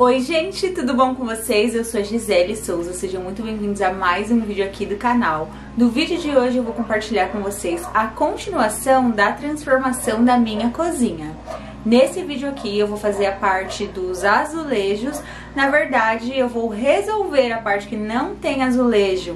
Oi gente, tudo bom com vocês? Eu sou a Gisele Souza, sejam muito bem-vindos a mais um vídeo aqui do canal. No vídeo de hoje eu vou compartilhar com vocês a continuação da transformação da minha cozinha. Nesse vídeo aqui eu vou fazer a parte dos azulejos, na verdade eu vou resolver a parte que não tem azulejo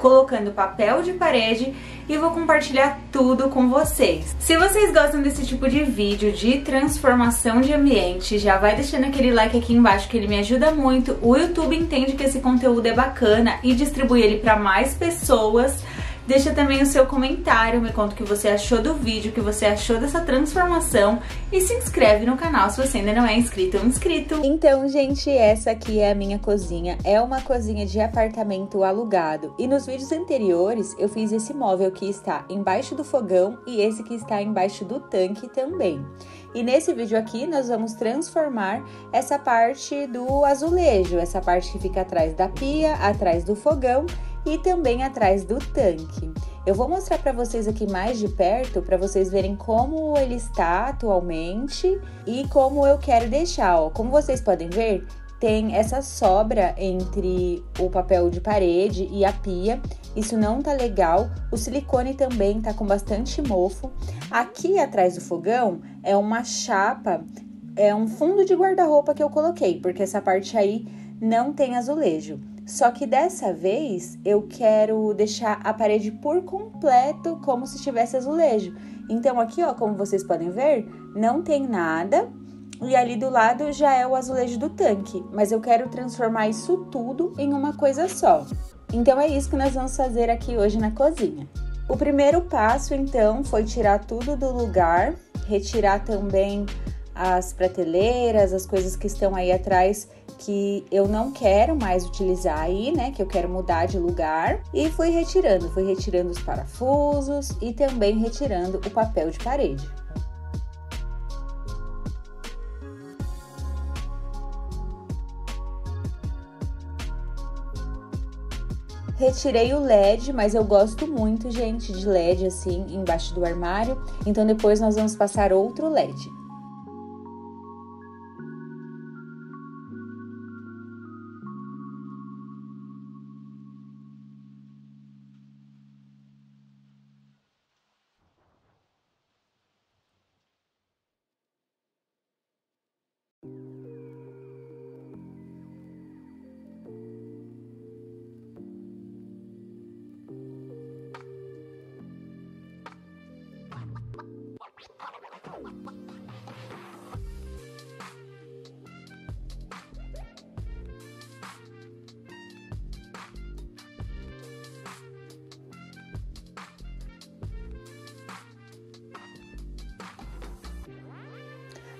colocando papel de parede e vou compartilhar tudo com vocês. Se vocês gostam desse tipo de vídeo de transformação de ambiente, já vai deixando aquele like aqui embaixo que ele me ajuda muito. O YouTube entende que esse conteúdo é bacana e distribui ele para mais pessoas. Deixa também o seu comentário, me conta o que você achou do vídeo, o que você achou dessa transformação e se inscreve no canal se você ainda não é inscrito ou inscrito. Então, gente, essa aqui é a minha cozinha. É uma cozinha de apartamento alugado. E nos vídeos anteriores eu fiz esse móvel que está embaixo do fogão e esse que está embaixo do tanque também. E nesse vídeo aqui nós vamos transformar essa parte do azulejo, essa parte que fica atrás da pia, atrás do fogão e também atrás do tanque. Eu vou mostrar para vocês aqui mais de perto para vocês verem como ele está atualmente e como eu quero deixar. Ó. Como vocês podem ver, tem essa sobra entre o papel de parede e a pia. Isso não tá legal. O silicone também tá com bastante mofo. Aqui atrás do fogão é uma chapa, é um fundo de guarda-roupa que eu coloquei, porque essa parte aí não tem azulejo. Só que dessa vez eu quero deixar a parede por completo como se tivesse azulejo. Então aqui, ó, como vocês podem ver, não tem nada e ali do lado já é o azulejo do tanque, mas eu quero transformar isso tudo em uma coisa só. Então é isso que nós vamos fazer aqui hoje na cozinha. O primeiro passo então foi tirar tudo do lugar, retirar também as prateleiras, as coisas que estão aí atrás que eu não quero mais utilizar aí, né? Que eu quero mudar de lugar. E fui retirando, fui retirando os parafusos e também retirando o papel de parede. Retirei o LED, mas eu gosto muito, gente, de LED assim embaixo do armário. Então depois nós vamos passar outro LED.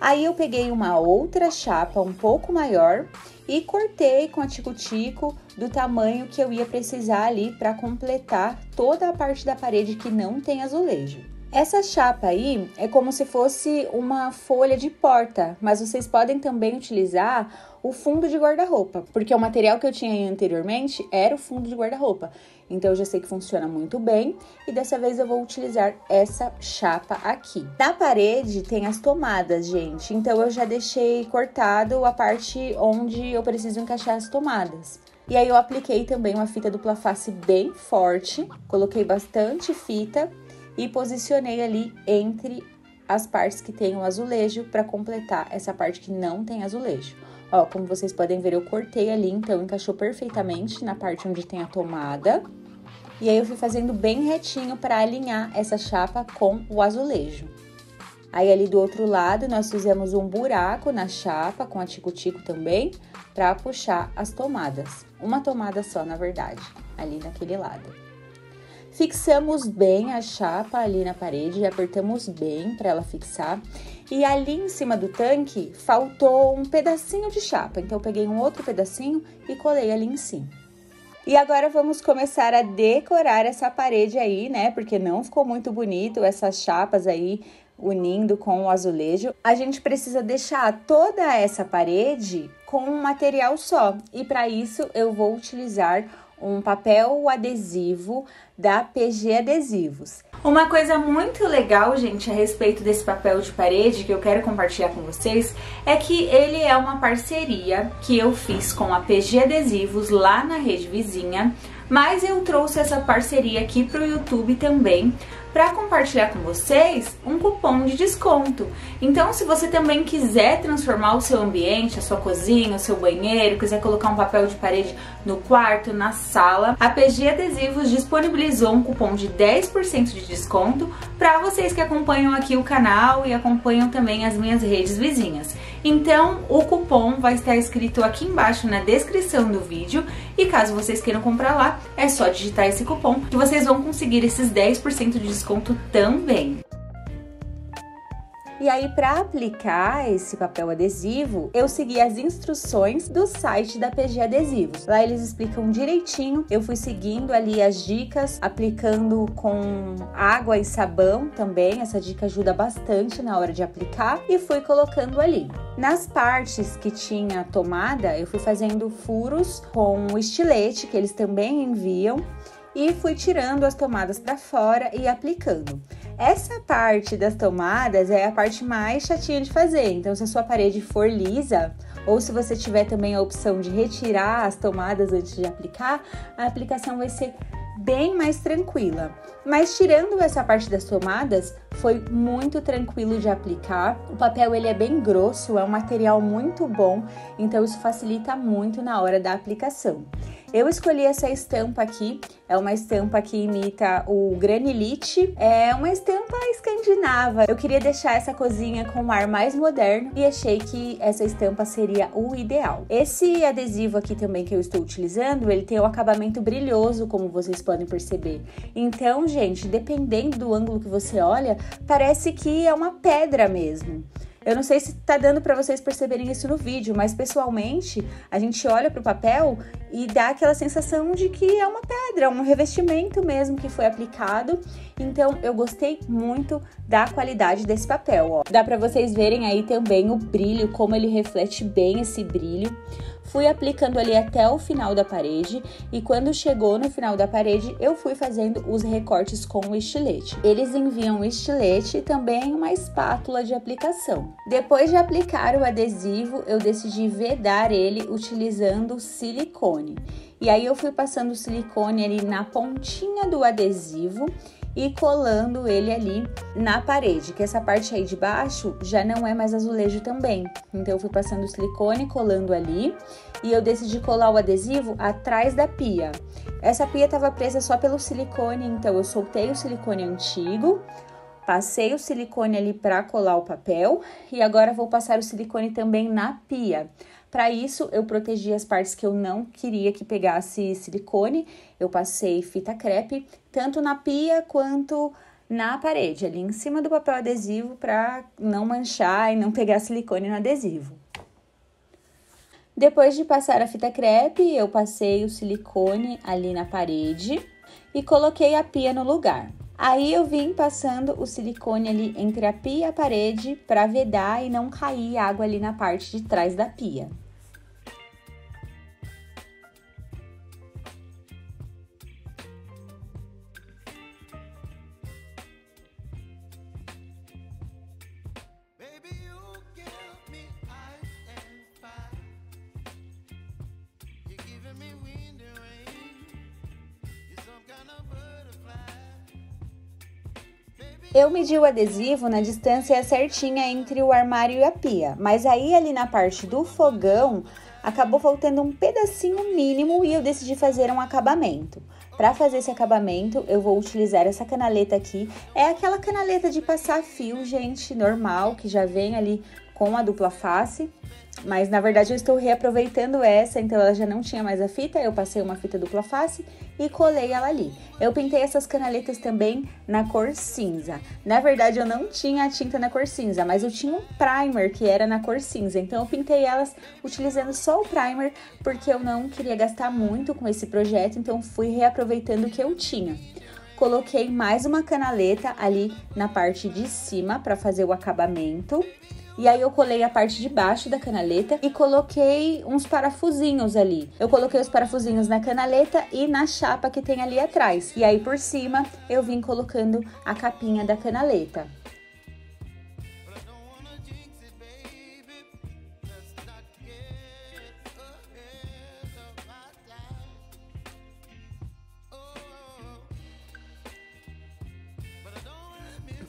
Aí eu peguei uma outra chapa um pouco maior e cortei com a tico-tico do tamanho que eu ia precisar ali para completar toda a parte da parede que não tem azulejo. Essa chapa aí é como se fosse uma folha de porta, mas vocês podem também utilizar o fundo de guarda-roupa, porque o material que eu tinha anteriormente era o fundo de guarda-roupa. Então eu já sei que funciona muito bem e dessa vez eu vou utilizar essa chapa aqui. Na parede tem as tomadas, gente, então eu já deixei cortado a parte onde eu preciso encaixar as tomadas. E aí eu apliquei também uma fita dupla face bem forte, coloquei bastante fita e posicionei ali entre as partes que tem o azulejo para completar essa parte que não tem azulejo. Ó, como vocês podem ver, eu cortei ali, então encaixou perfeitamente na parte onde tem a tomada. E aí eu fui fazendo bem retinho para alinhar essa chapa com o azulejo. Aí ali do outro lado nós fizemos um buraco na chapa com a tico-tico também para puxar as tomadas. Uma tomada só, na verdade, ali naquele lado. Fixamos bem a chapa ali na parede, apertamos bem para ela fixar. E ali em cima do tanque faltou um pedacinho de chapa, então eu peguei um outro pedacinho e colei ali em cima. E agora vamos começar a decorar essa parede aí, né? Porque não ficou muito bonito essas chapas aí unindo com o azulejo. A gente precisa deixar toda essa parede com um material só. E para isso eu vou utilizar um papel adesivo da PG Adesivos. Uma coisa muito legal, gente, a respeito desse papel de parede que eu quero compartilhar com vocês é que ele é uma parceria que eu fiz com a PG Adesivos lá na rede vizinha, mas eu trouxe essa parceria aqui para o YouTube também para compartilhar com vocês um cupom de desconto. Então, se você também quiser transformar o seu ambiente, a sua cozinha, o seu banheiro, quiser colocar um papel de parede no quarto, na sala, a PG Adesivos disponibilizou um cupom de 10% de desconto para vocês que acompanham aqui o canal e acompanham também as minhas redes vizinhas. Então, o cupom vai estar escrito aqui embaixo na descrição do vídeo e caso vocês queiram comprar lá, é só digitar esse cupom que vocês vão conseguir esses 10% de desconto também. E aí, para aplicar esse papel adesivo, eu segui as instruções do site da PG Adesivos. Lá eles explicam direitinho. Eu fui seguindo ali as dicas, aplicando com água e sabão também. Essa dica ajuda bastante na hora de aplicar e fui colocando ali. Nas partes que tinha tomada, eu fui fazendo furos com estilete que eles também enviam e fui tirando as tomadas para fora e aplicando. Essa parte das tomadas é a parte mais chatinha de fazer, então se a sua parede for lisa, ou se você tiver também a opção de retirar as tomadas antes de aplicar, a aplicação vai ser bem mais tranquila. Mas tirando essa parte das tomadas, foi muito tranquilo de aplicar. O papel ele é bem grosso, é um material muito bom, então isso facilita muito na hora da aplicação. Eu escolhi essa estampa aqui, é uma estampa que imita o granilite, é uma estampa escandinava. Eu queria deixar essa cozinha com um ar mais moderno e achei que essa estampa seria o ideal. Esse adesivo aqui também que eu estou utilizando, ele tem um acabamento brilhoso, como vocês podem perceber. Então, gente, dependendo do ângulo que você olha, parece que é uma pedra mesmo. Eu não sei se tá dando para vocês perceberem isso no vídeo, mas pessoalmente a gente olha para o papel e dá aquela sensação de que é uma pedra, um revestimento mesmo que foi aplicado. Então eu gostei muito da qualidade desse papel. Ó. Dá para vocês verem aí também o brilho, como ele reflete bem esse brilho. Fui aplicando ali até o final da parede e quando chegou no final da parede, eu fui fazendo os recortes com o estilete. Eles enviam o estilete e também uma espátula de aplicação. Depois de aplicar o adesivo, eu decidi vedar ele utilizando silicone. E aí eu fui passando o silicone ali na pontinha do adesivo e colando ele ali na parede, que essa parte aí de baixo já não é mais azulejo também. Então eu fui passando o silicone, colando ali e eu decidi colar o adesivo atrás da pia. Essa pia estava presa só pelo silicone, então eu soltei o silicone antigo, passei o silicone ali para colar o papel e agora vou passar o silicone também na pia. Para isso, eu protegi as partes que eu não queria que pegasse silicone. Eu passei fita crepe, tanto na pia quanto na parede, ali em cima do papel adesivo, para não manchar e não pegar silicone no adesivo. Depois de passar a fita crepe, eu passei o silicone ali na parede e coloquei a pia no lugar. Aí eu vim passando o silicone ali entre a pia e a parede para vedar e não cair água ali na parte de trás da pia. Eu medi o adesivo na distância certinha entre o armário e a pia, mas aí ali na parte do fogão acabou faltando um pedacinho mínimo e eu decidi fazer um acabamento. Para fazer esse acabamento, eu vou utilizar essa canaleta aqui. É aquela canaleta de passar fio, gente, normal, que já vem ali com a dupla face. Mas na verdade eu estou reaproveitando essa, então ela já não tinha mais a fita, eu passei uma fita dupla face e colei ela ali. Eu pintei essas canaletas também na cor cinza. Na verdade eu não tinha a tinta na cor cinza, mas eu tinha um primer que era na cor cinza, então eu pintei elas utilizando só o primer, porque eu não queria gastar muito com esse projeto, então fui reaproveitando o que eu tinha coloquei mais uma canaleta ali na parte de cima para fazer o acabamento e aí eu colei a parte de baixo da canaleta e coloquei uns parafusinhos ali. Eu coloquei os parafusinhos na canaleta e na chapa que tem ali atrás. E aí por cima eu vim colocando a capinha da canaleta.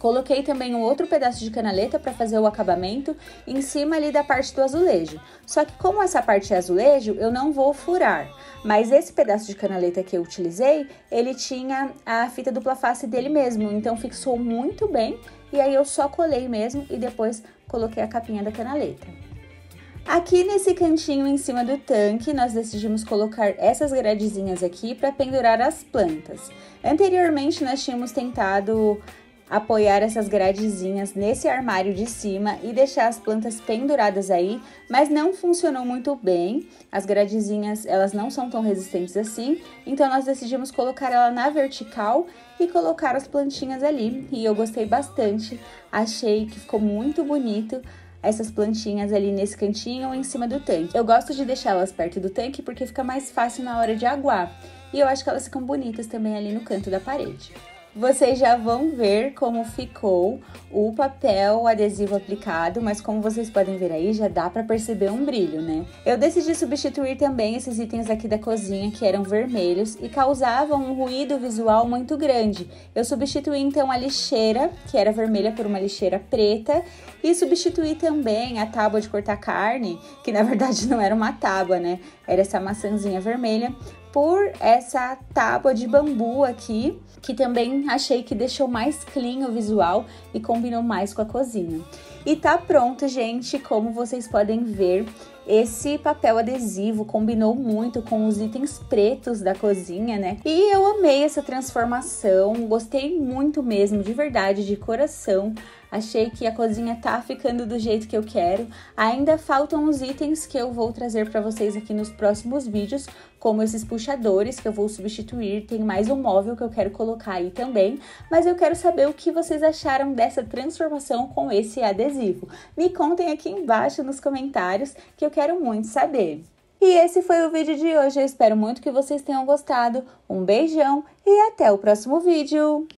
Coloquei também um outro pedaço de canaleta para fazer o acabamento em cima ali da parte do azulejo. Só que como essa parte é azulejo, eu não vou furar. Mas esse pedaço de canaleta que eu utilizei, ele tinha a fita dupla face dele mesmo, então fixou muito bem. E aí eu só colei mesmo e depois coloquei a capinha da canaleta. Aqui nesse cantinho em cima do tanque, nós decidimos colocar essas gradezinhas aqui para pendurar as plantas. Anteriormente, nós tínhamos tentado apoiar essas gradezinhas nesse armário de cima e deixar as plantas penduradas aí, mas não funcionou muito bem. As gradezinhas, elas não são tão resistentes assim, então nós decidimos colocar ela na vertical e colocar as plantinhas ali. E eu gostei bastante, achei que ficou muito bonito essas plantinhas ali nesse cantinho ou em cima do tanque. Eu gosto de deixá-las perto do tanque porque fica mais fácil na hora de aguar. E eu acho que elas ficam bonitas também ali no canto da parede vocês já vão ver como ficou o papel adesivo aplicado, mas como vocês podem ver aí, já dá para perceber um brilho, né? Eu decidi substituir também esses itens aqui da cozinha que eram vermelhos e causavam um ruído visual muito grande. Eu substituí então a lixeira, que era vermelha, por uma lixeira preta e substituí também a tábua de cortar carne, que na verdade não era uma tábua, né? Era essa maçãzinha vermelha, por essa tábua de bambu aqui, que também achei que deixou mais clean o visual e combinou mais com a cozinha. E tá pronto, gente, como vocês podem ver, esse papel adesivo combinou muito com os itens pretos da cozinha, né? E eu amei essa transformação, gostei muito mesmo, de verdade, de coração. Achei que a cozinha tá ficando do jeito que eu quero. Ainda faltam os itens que eu vou trazer para vocês aqui nos próximos vídeos, como esses puxadores que eu vou substituir. Tem mais um móvel que eu quero colocar aí também, mas eu quero saber o que vocês acharam dessa transformação com esse adesivo. Me contem aqui embaixo nos comentários que eu quero muito saber. E esse foi o vídeo de hoje, eu espero muito que vocês tenham gostado. Um beijão e até o próximo vídeo!